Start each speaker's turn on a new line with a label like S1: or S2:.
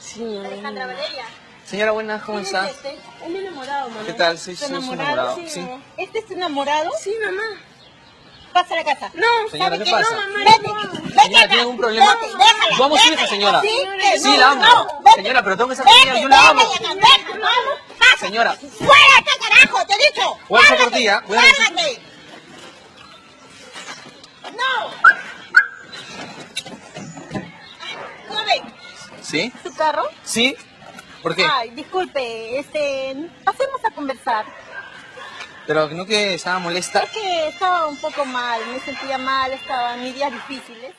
S1: Sí,
S2: Alejandra Valeria.
S3: Señora, buenas, ¿cómo está?
S2: Este, es mi enamorado, mamá.
S3: ¿Qué tal? Soy
S2: ¿Tu
S3: soy su enamorado. Sí.
S2: mamá.
S1: ¿Este es tu enamorado?
S2: Sí, mamá.
S1: Pasa a la casa.
S2: No,
S3: Señora,
S2: ¿sabe
S3: ¿qué
S2: qué?
S3: pasa?
S2: No, mamá,
S1: Vete,
S2: no.
S1: vete
S3: Señora,
S1: acá.
S3: ¿tiene algún problema?
S1: Vete, déjala,
S3: Yo amo a su hija, señora.
S1: Sí,
S3: Sí,
S1: no,
S3: la amo.
S1: no, vete.
S3: Señora, pero tengo que esa
S1: Vete,
S3: yo la amo.
S1: acá, vete, no.
S3: Señora,
S1: ¡Fuera acá, carajo! ¡Te he dicho!
S3: Voy.
S1: ¡No!
S3: ¿Sí?
S1: ¿Su carro?
S3: ¿Sí? ¿Por qué?
S1: Ay, disculpe, este, pasemos a conversar.
S3: Pero no que estaba molesta.
S1: Es que estaba un poco mal, me sentía mal, estaba en mis días difíciles.